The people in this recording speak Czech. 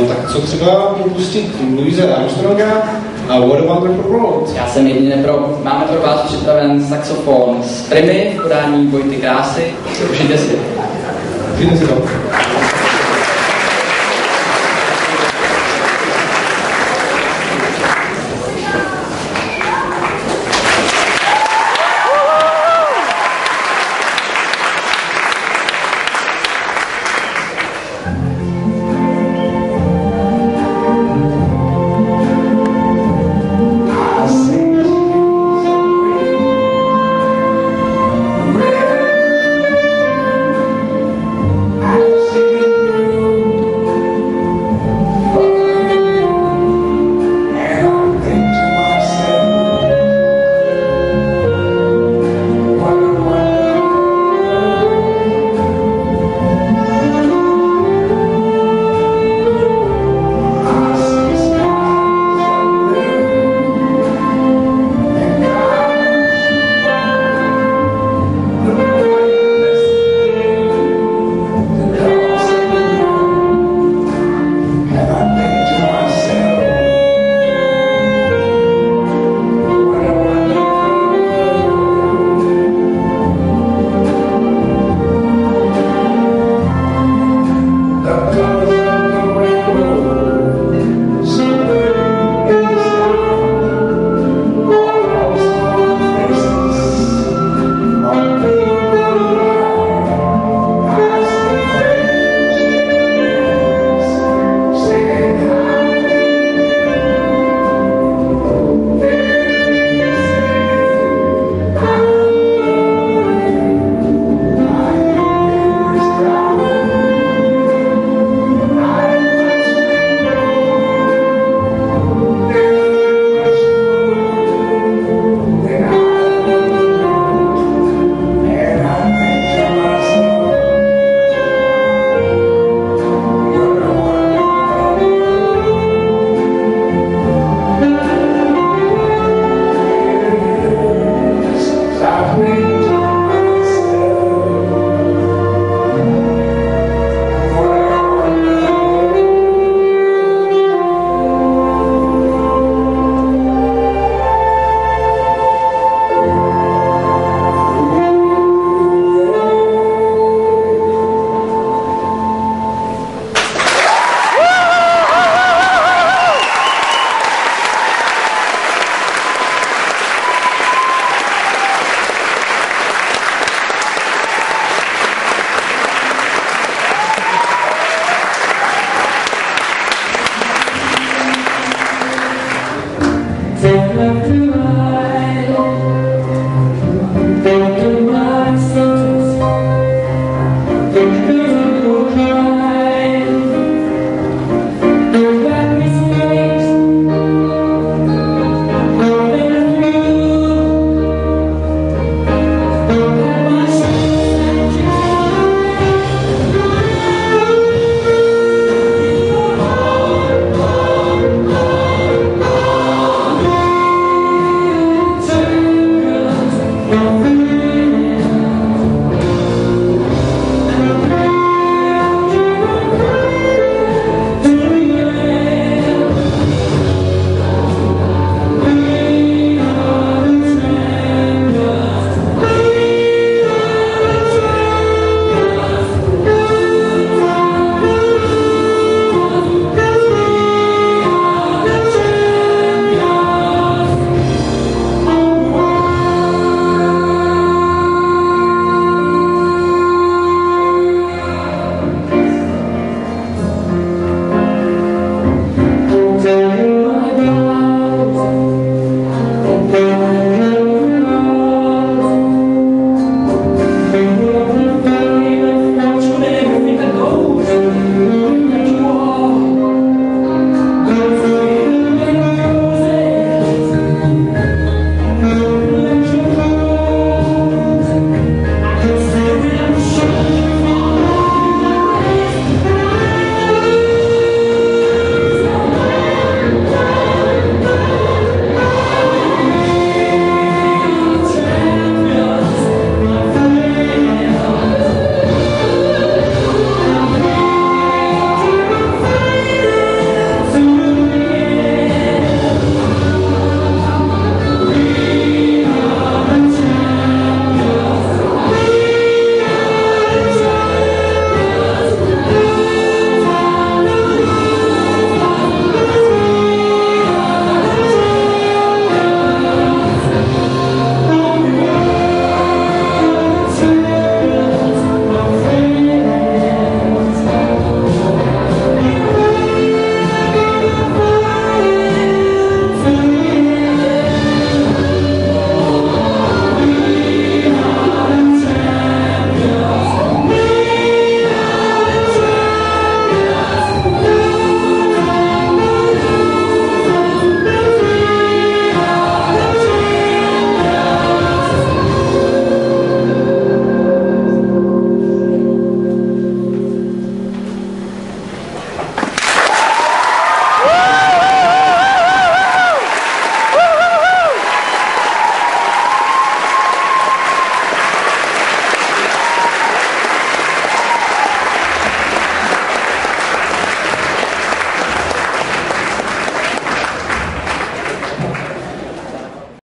No tak co třeba propustit Louise Armstronga a What a Wonderful World? Já jsem jedině pro, máme pro vás připraven saxofon z Primy v podání Vojty Krásy. Užijte si. Užijte si to.